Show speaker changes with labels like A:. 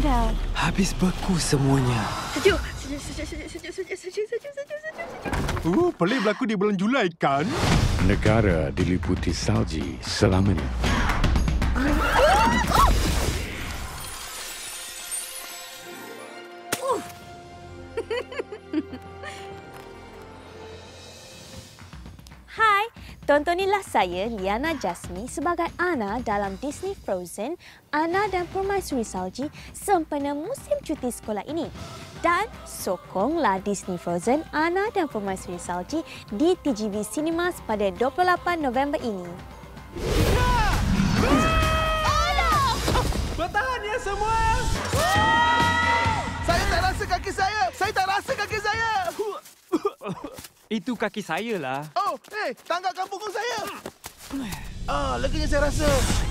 A: anda.
B: Habis beku semuanya.
A: Sejuk. Sejuk, sejuk, sejuk, sejuk, sejuk, sejuk, sejuk, sejuk, sejuk.
C: Uh, pelik berlaku di bulan Julai kan?
D: Negara diliputi salji selamanya.
E: Tontonilah saya Liana Jasmi sebagai Anna dalam Disney Frozen, Anna dan Permaisuri Salji sempena musim cuti sekolah ini. Dan sokonglah Disney Frozen, Anna dan Permaisuri Salji di TGV Cinemas pada 28 November ini.
C: Bertahan ya semua!
F: Saya tak rasa kaki saya. Saya tak.
B: Itu kaki saya lah.
F: Oh, eh, tanggalkan punggung saya. Ah, leganya saya rasa.